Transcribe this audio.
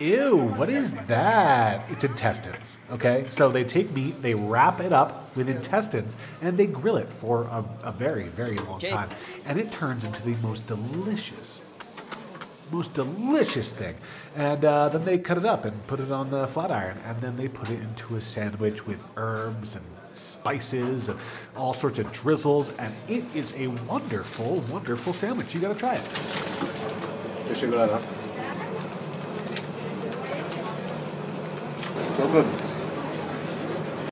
Ew, what is that? It's intestines, okay? So they take meat, they wrap it up with intestines, and they grill it for a, a very, very long Jake. time. And it turns into the most delicious, most delicious thing. And uh, then they cut it up and put it on the flat iron, and then they put it into a sandwich with herbs and spices and all sorts of drizzles, and it is a wonderful, wonderful sandwich. You gotta try it. Teşekkürler. problema.